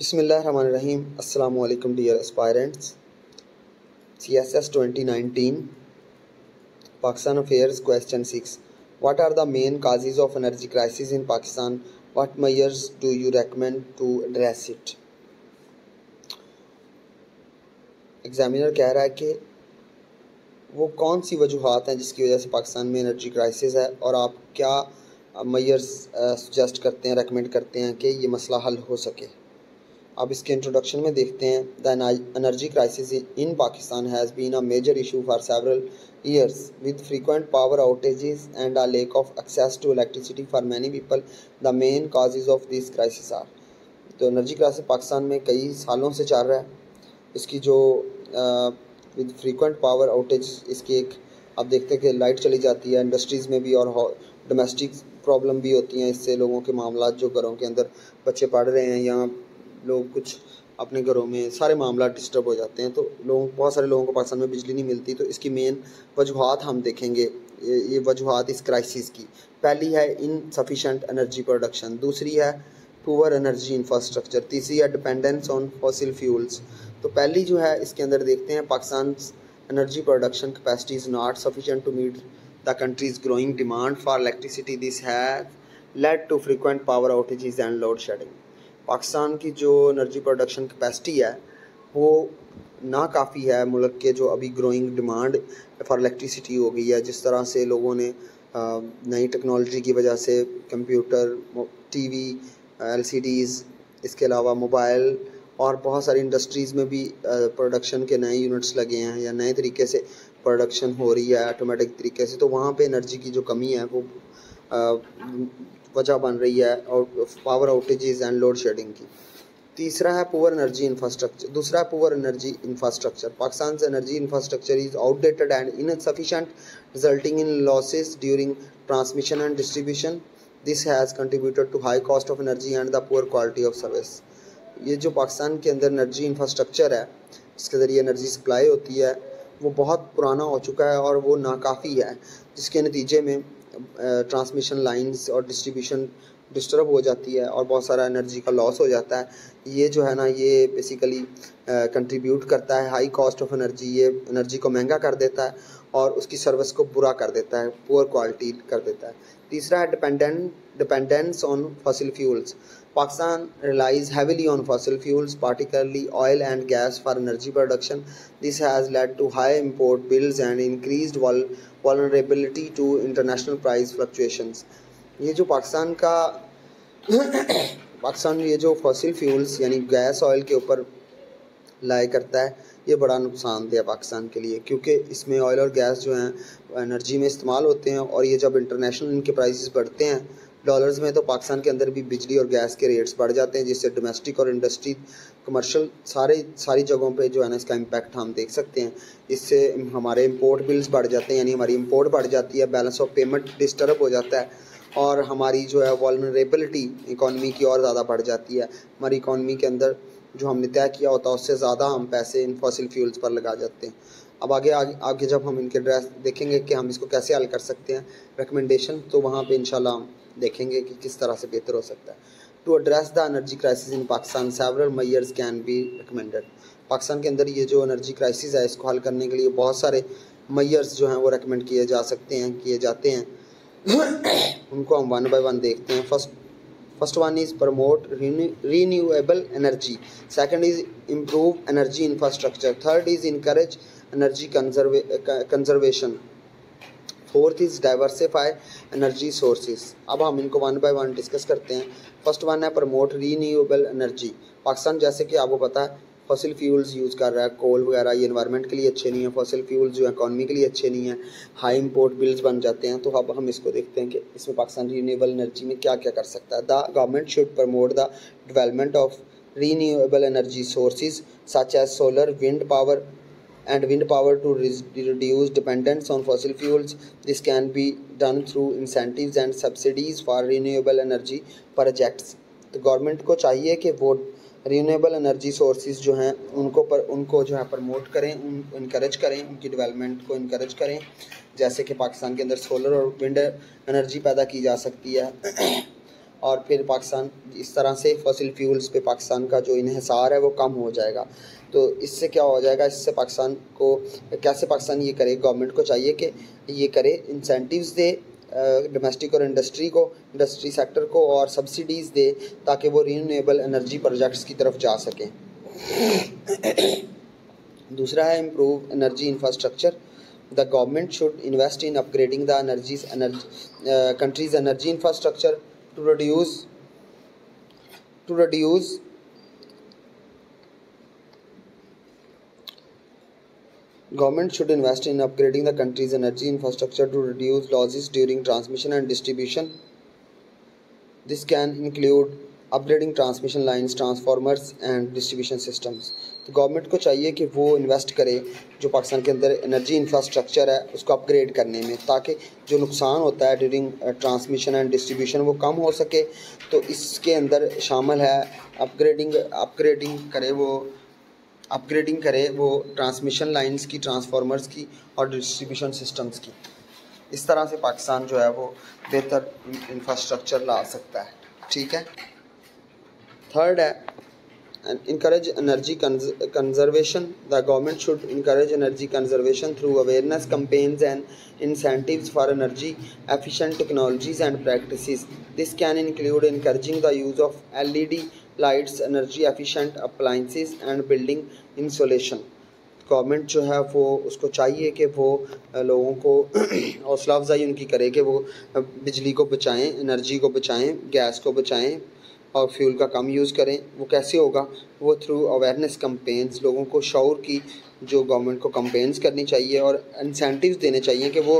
बसमिल रहीम अल्लाम dear aspirants. C S S twenty nineteen Pakistan affairs question six what are the main causes of energy crisis in Pakistan? What measures do you recommend to address it examiner कह रहा है कि वो कौन सी वजूहत हैं जिसकी वजह से पाकिस्तान में एनर्जी क्राइसिस है और आप क्या मयर्स सजेस्ट uh, करते हैं रेकमेंड करते हैं कि ये मसला हल हो सके? अब इसके इंट्रोडक्शन में देखते हैं the energy crisis in Pakistan has been a major issue for several years with frequent power outages and a lack of access to electricity for many people the main causes of this crisis are तो energy crisis Pakistan में कई सालों से चल रहा है। इसकी जो विद फ्रीक्वेंट पावर आउटेज इसकी एक, आप देखते हैं कि लाइट चली जाती है इंडस्ट्रीज़ में भी और डोमेस्टिक प्रॉब्लम भी होती हैं, इससे लोगों के मामला जो घरों के अंदर बच्चे पढ़ रहे हैं या लोग कुछ अपने घरों में सारे मामला डिस्टर्ब हो जाते हैं तो लोग बहुत सारे लोगों को पाकिस्तान में बिजली नहीं मिलती तो इसकी मेन वजूहत हम देखेंगे ये, वजूहत इस क्राइसिस की। पहली है इन सफिशेंट एनर्जी प्रोडक्शन दूसरी है पुअर एनर्जी इंफ्रास्ट्रक्चर तीसरी है डिपेंडेंस ऑन फॉसिल फ्यूल्स तो पहली जो है इसके अंदर देखते हैं Pakistan energy production capacity is not sufficient to meet the country's growing demand for electricity this has led to frequent power outages and load shedding Pakistan की जो एनर्जी प्रोडक्शन कैपेसिटी है, वो ना काफ़ी है मुल्क के जो अभी ग्रोइंग डिमांड फॉर इलेक्ट्रिसिटी हो गई है, जिस तरह से लोगों ने नई टेक्नोलॉजी की वजह से कंप्यूटर टीवी एलसीडीज़ इसके अलावा मोबाइल और बहुत सारी इंडस्ट्रीज़ में भी प्रोडक्शन के नए यूनिट्स लगे हैं या नए तरीके से प्रोडक्शन हो रही है ऑटोमेटिक तरीके से तो वहाँ पे एनर्जी की जो कमी है, वो वजह बन रही है और power outages and load shedding की। तीसरा है पुअर एनर्जी इंफ्रास्ट्रक्चर दूसरा है पुअर एनर्जी इंफ्रास्ट्रक्चर पाकिस्तान से energy infrastructure is outdated and insufficient resulting in losses during transmission and distribution this has contributed to high cost of energy and the poor quality of service ये जो पाकिस्तान के अंदर energy infrastructure है जिसके ज़रिए energy supply होती है, वो बहुत पुराना हो चुका है और वो नाकाफ़ी है, जिसके नतीजे में ट्रांसमिशन लाइंस और डिस्ट्रीब्यूशन डिस्टर्ब हो जाती है और बहुत सारा एनर्जी का लॉस हो जाता है। ये जो है ना, ये बेसिकली कंट्रीब्यूट करता है। हाई कॉस्ट ऑफ़ एनर्जी ये एनर्जी को महँगा कर देता है और उसकी सर्विस को बुरा कर देता है पुअर क्वालिटी कर देता है। तीसरा है dependent dependence on fossil fuels Pakistan relies heavily on fossil fuels, particularly oil and gas for energy production. This has led to high import bills and increased vulnerability to international price fluctuations. ये जो पाकिस्तान का पाकिस्तान ये जो fossil fuels यानी gas oil के ऊपर लाए करता है ये बड़ा नुकसानदेह है पाकिस्तान के लिए क्योंकि इसमें ऑयल और गैस जो हैं एनर्जी में इस्तेमाल होते हैं और ये जब इंटरनेशनल इनके प्राइसेस बढ़ते हैं डॉलर्स में तो पाकिस्तान के अंदर भी बिजली और गैस के रेट्स बढ़ जाते हैं, जिससे डोमेस्टिक और इंडस्ट्री कमर्शियल सारे, सारी जगहों पे जो है ना इसका इम्पैक्ट हम देख सकते हैं। इससे हमारे इंपोर्ट बिल्स बढ़ जाते हैं, यानी हमारी इम्पोर्ट बढ़ जाती है बैलेंस ऑफ़ पेमेंट डिस्टर्ब हो जाता है, और हमारी जो है वॉलनरेबिलिटी इकॉनमी की और ज़्यादा बढ़ जाती है। हमारी इकॉनमी के अंदर जो हमने तय किया होता है, उससे ज़्यादा हम पैसे इन फॉसिल फ्यूल्स पर लगा जाते हैं। अब आगे आगे आगे जब हम इनके ड्रेस देखेंगे कि हम इसको कैसे हल कर सकते हैं रिकमेंडेशन तो वहाँ पे इंशाल्लाह देखेंगे कि किस तरह से बेहतर हो सकता है। To address the energy crisis in Pakistan several measures can be recommended Pakistan के अंदर ये जो एनर्जी क्राइसिस है, इसको हल करने के लिए बहुत सारे मैयर्स जो हैं वो रिकमेंड किए जा सकते हैं, किए जाते हैं। उनको हम वन बाय वन देखते हैं। First first one is promote renewable energy second is improve energy infrastructure third is encourage energy conservation fourth is diversify energy sources अब हम इनको वन बाय वन डिस्कस करते हैं। फ़र्स्ट वन है promote renewable energy Pakistan, जैसे कि आपको पता है फॉसिल फ्यूल्स यूज़ कर रहा है। कोल वगैरह, ये इन्वायरमेंट के लिए अच्छे नहीं है। फॉसिल फ्यूल्स जो इकॉनमी के लिए अच्छे नहीं है। हाई इम्पोर्ट बिल्स बन जाते हैं। तो अब हम इसको देखते हैं कि इसमें पाकिस्तान रीन्यूएबल एनर्जी में क्या क्या कर सकता है। The government should promote the development of renewable energy sources such as solar wind power and wind power to reduce dependence on fossil fuels. This can be done through incentives and subsidies for renewable energy projects. तो government को चाहिए कि वो renewable energy sources जो हैं, उनको पर, उनको जो है प्रमोट करें, उन इनक्रेज करें, उनकी डेवलपमेंट को इनक्रेज करें जैसे कि पाकिस्तान के अंदर सोलर और विंड एनर्जी पैदा की जा सकती है और फिर पाकिस्तान, इस तरह से फसिल फ्यूल्स पे पाकिस्तान का जो इन्हसार है, वो कम हो जाएगा तो इससे क्या हो जाएगा, इससे पाकिस्तान को, कैसे पाकिस्तान ये करे गवर्नमेंट को चाहिए कि ये करे इंसेंटिव्स दे डोमेस्टिक और इंडस्ट्री को इंडस्ट्री सेक्टर को और सब्सिडीज़ दे ताकि वो रीनबल एनर्जी प्रोजेक्ट्स की तरफ़ जा सकें। दूसरा है improve energy infrastructure the government should invest in upgrading the energy country's energy infrastructure to reduce to reduce Government should invest in upgrading the country's energy infrastructure to reduce losses during transmission and distribution. This can include upgrading transmission lines, transformers and distribution systems. तो government को चाहिए कि वो invest करे जो पाकिस्तान के अंदर energy infrastructure है उसको अपग्रेड करने में ताकि जो नुकसान होता है ड्यूरिंग ट्रांसमिशन एंड डिस्ट्रीब्यूशन वो कम हो सके तो इसके अंदर शामिल है अपग्रेडिंग अपग्रेडिंग करे वो अपग्रेडिंग करे वो ट्रांसमिशन लाइंस की ट्रांसफार्मर्स की और डिस्ट्रीब्यूशन सिस्टम्स की। इस तरह से पाकिस्तान जो है वो बेहतर इंफ्रास्ट्रक्चर ला सकता है। ठीक है? थर्ड है encourage energy conservation the government should encourage energy conservation through awareness campaigns and incentive for energy efficient technologies and practice this can include increasing the use of L E D lights energy efficient appliances and building insulation government जो है वो, उसको चाहिए कि वो लोगों को हौसला अफजाई उनकी करे कि वो बिजली को बचाएँ एनर्जी को बचाएँ गैस को बचाएँ और फ्यूल का कम यूज़ करें। वो कैसे होगा? वो थ्रू अवेयरनेस कम्पेन्स लोगों को शौर की जो गवर्नमेंट को कम्पेन्स करनी चाहिए और इंसेंटिव्स देने चाहिए कि वो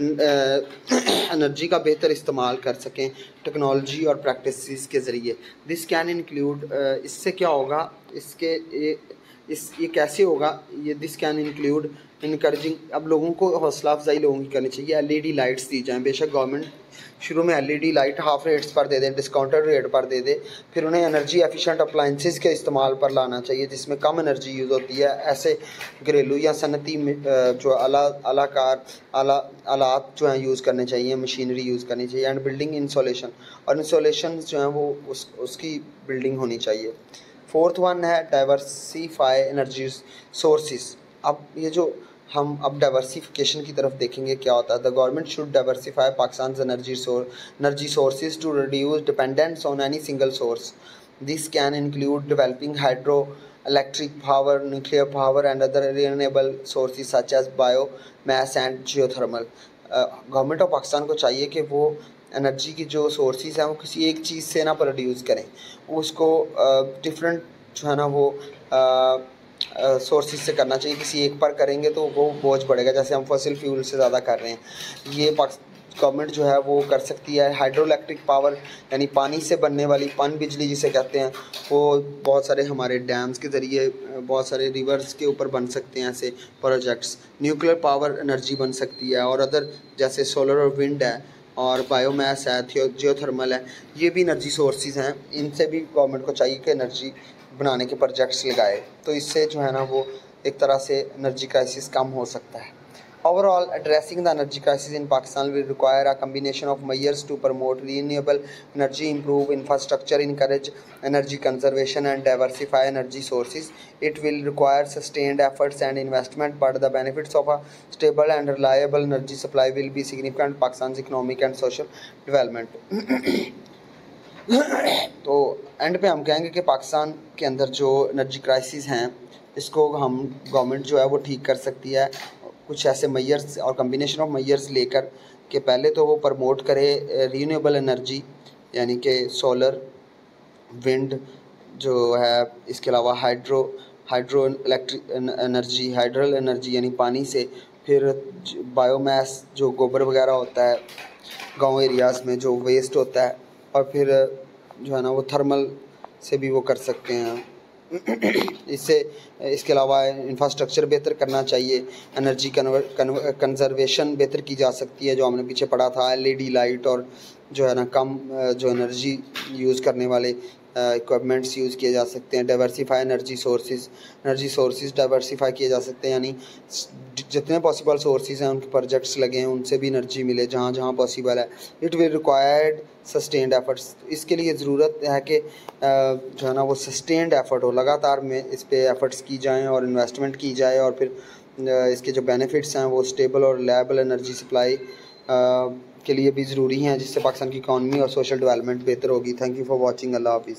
एनर्जी का बेहतर इस्तेमाल कर सकें टेक्नोलॉजी और प्रैक्टिस के ज़रिए। दिस कैन इंक्लूड इससे क्या होगा? इसके इस, ये कैसे होगा? ये दिस कैन इंक्लूड इनकरेजिंग अब लोगों को हौसला अफजाई लोगों की करनी चाहिए। एलईडी लाइट्स दी जाएँ। बेशक गवर्नमेंट शुरू में एलईडी लाइट हाफ़ रेट्स पर दे दें डिस्काउंटेड रेट पर दे दे, फिर उन्हें एनर्जी एफिशिएंट अप्लाइंसेस के इस्तेमाल पर लाना चाहिए, जिसमें कम एनर्जी यूज़ होती है। ऐसे घरेलू या सनती जो अला, अलाकार, अला आलात जो हैं यूज़ करने चाहिए मशीनरी यूज़ करनी चाहिए। एंड बिल्डिंग इंसोलेशन और इंसोलेशन जो हैं, वो उस, उसकी बिल्डिंग होनी चाहिए। फोर्थ वन है डाइवर्सीफाई एनर्जी सोर्सेज अब ये जो हम अब डाइवर्सिफिकेशन की तरफ़ देखेंगे, क्या होता है? The government should diversify Pakistan energy energy sources to reduce dependence on any single source this can include developing hydroelectric power nuclear power and other renewable sources such as biomass and geothermal government of Pakistan को चाहिए कि वो energy की जो sources हैं, वो किसी एक चीज़ से ना प्रोड्यूस करें। उसको डिफरेंट जो है ना वो सोर्सेज से करना चाहिए। किसी एक पर करेंगे तो वो बोझ बढ़ेगा। जैसे हम फसिल फ्यूल से ज़्यादा कर रहे हैं। ये गवर्नमेंट जो है वो कर सकती है। हाइड्रो इलेक्ट्रिक पावर यानी पानी से बनने वाली पन बिजली जिसे कहते हैं, वो बहुत सारे हमारे डैम्स के ज़रिए बहुत सारे रिवर्स के ऊपर बन सकते हैं ऐसे प्रोजेक्ट्स न्यूक्लियर पावर एनर्जी बन सकती है। और अदर जैसे सोलर और विंड है और बायोमास है थियो जियोथर्मल है, ये भी एनर्जी सोर्सेज हैं। इनसे भी गवर्नमेंट को चाहिए कि एनर्जी बनाने के प्रोजेक्ट्स लगाए। तो इससे जो है ना, वो एक तरह से एनर्जी क्राइसिस कम हो सकता है। Overall addressing the energy crisis in Pakistan will require a combination of measures to promote renewable energy improve infrastructure encourage energy conservation and diversify energy sources it will require sustained efforts and investment but the benefits of a stable and reliable energy supply will be significant Pakistan economic and social development तो end पे हम कहेंगे कि पाकिस्तान के अंदर जो energy crisis हैं, इसको हम गवर्नमेंट जो है वो ठीक कर सकती है। कुछ ऐसे मैयर्स और कम्बिनेशन ऑफ़ मैयर्स लेकर कि पहले तो वो प्रमोट करे रीनबल एनर्जी यानी कि सोलर विंड जो है, इसके अलावा hydro hydroelectric energy hydel energy यानी पानी से फिर बायोमास जो गोबर वगैरह होता है, गाँव एरियाज़ में जो वेस्ट होता है, और फिर जो है ना, वो थर्मल से भी वो कर सकते हैं। इससे, इसके अलावा इंफ्रास्ट्रक्चर बेहतर करना चाहिए एनर्जी कंजर्वेशन बेहतर की जा सकती है, जो हमने पीछे पढ़ा था एलईडी लाइट और जो है ना कम, जो एनर्जी यूज़ करने वाले इक्विपमेंट्स यूज़ किए जा सकते हैं diversify energy sources energy sources diversify किए जा सकते हैं, यानी जितने पॉसिबल सोर्सेज हैं, उनके प्रोजेक्ट्स लगे हैं, उनसे भी एनर्जी मिले, जहाँ जहाँ पॉसिबल है। It will required sustained efforts इसके लिए ज़रूरत है कि जो है ना, वो सस्टेंड एफर्ट हो, लगातार में इस पर एफर्ट्स की जाएँ और इन्वेस्टमेंट की जाए और फिर इसके जो बेनिफिट्स हैं, वो स्टेबल और रिलायबल एनर्जी सप्लाई के लिए भी ज़रूरी हैं, जिससे पाकिस्तान की इकानमी और सोशल डेवलपमेंट बेहतर होगी। थैंक यू फॉर वॉचिंग अल्लाह हाफिज़